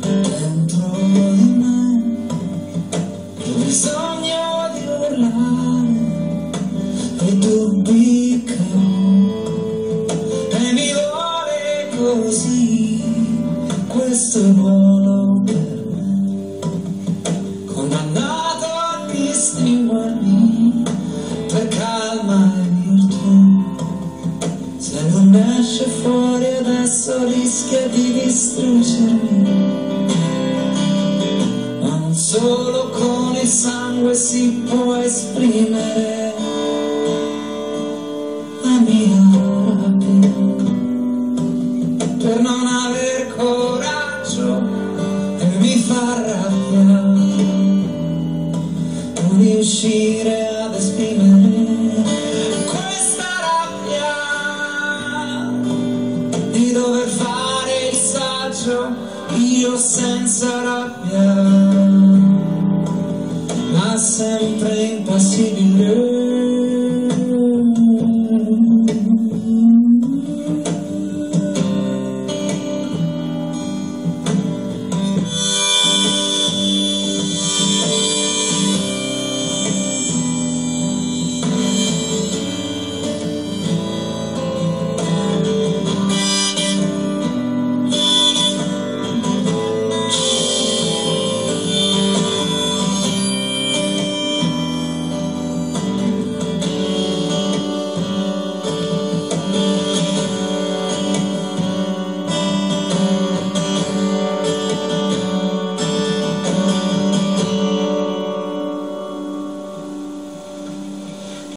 dentro di me ho bisogno di urlare i dubbi e mi vuole esce fuori adesso rischia di distruggermi. Ma non solo con il sangue si può esprimere la mia rabbia. Per non aver coraggio e mi fa rabbia non riuscire ad io senza rabbia ma sempre in